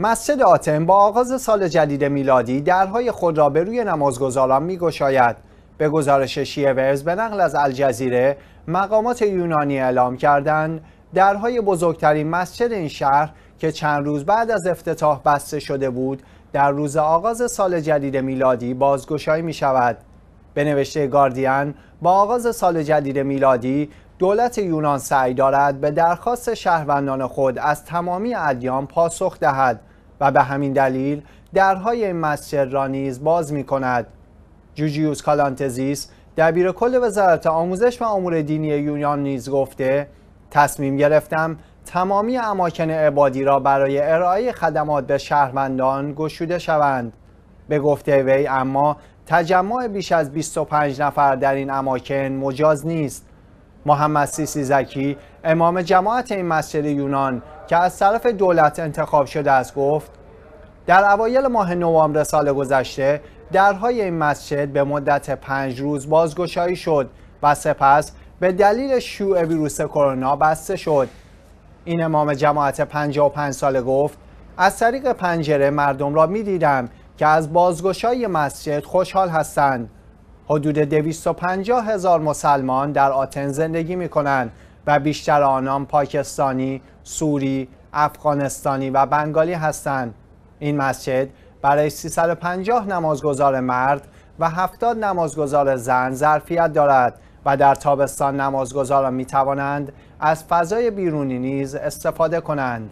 مسجد آتن با آغاز سال جدید میلادی درهای خود را به روی نمازگزاران میگشاید. به گزارش شیعه ورز به نقل از الجزیره مقامات یونانی اعلام کردند درهای بزرگترین مسجد این شهر که چند روز بعد از افتتاح بسته شده بود در روز آغاز سال جدید میلادی بازگشایی می شود به نوشته گاردین با آغاز سال جدید میلادی دولت یونان سعی دارد به درخواست شهروندان خود از تمامی ادیان پاسخ دهد. و به همین دلیل درهای این مسجد را نیز باز می کند. جوجیوس کالانتزیس دبیر کل وزارت آموزش و امور دینی یونان نیز گفته تصمیم گرفتم تمامی اماکن عبادی را برای ارائه خدمات به شهروندان گشوده شوند به گفته وی اما تجمع بیش از 25 نفر در این اماکن مجاز نیست محمد سیسی زکی امام جماعت این مسجد یونان که از طرف دولت انتخاب شده است گفت در اوایل ماه نوامبر سال گذشته درهای این مسجد به مدت پنج روز بازگشایی شد و سپس به دلیل شیوع ویروس کرونا بسته شد. این امام جماعت 55 ساله گفت از طریق پنجره مردم را می دیدم که از بازگشایی مسجد خوشحال هستند. حدود 250 هزار مسلمان در آتن زندگی می کنند و بیشتر آنان پاکستانی، سوری، افغانستانی و بنگالی هستند. این مسجد برای 350 نمازگزار مرد و 70 نمازگزار زن ظرفیت دارد و در تابستان نمازگزاران می توانند از فضای بیرونی نیز استفاده کنند.